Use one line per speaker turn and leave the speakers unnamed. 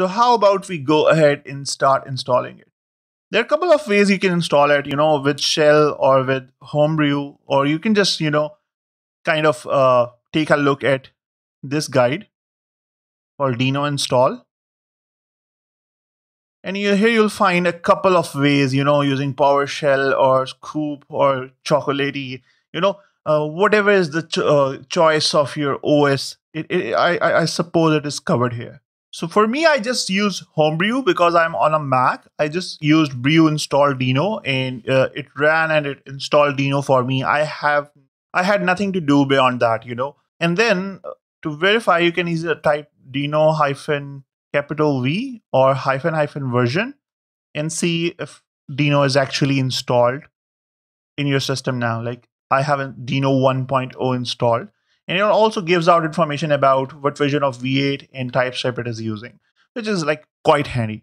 So how about we go ahead and start installing it? There are a couple of ways you can install it, you know, with shell or with homebrew, or you can just, you know, kind of uh, take a look at this guide called Deno install. And here you'll find a couple of ways, you know, using PowerShell or Scoop or Chocolatey, you know, uh, whatever is the uh, choice of your OS, it, it, I, I suppose it is covered here. So for me, I just use Homebrew because I'm on a Mac. I just used brew install Deno and uh, it ran and it installed Deno for me. I have I had nothing to do beyond that, you know. And then uh, to verify, you can either type Deno hyphen capital V or hyphen hyphen version and see if Deno is actually installed in your system now. Like I have a Deno 1.0 installed. And it also gives out information about what version of V8 and TypeScript it is using, which is like quite handy.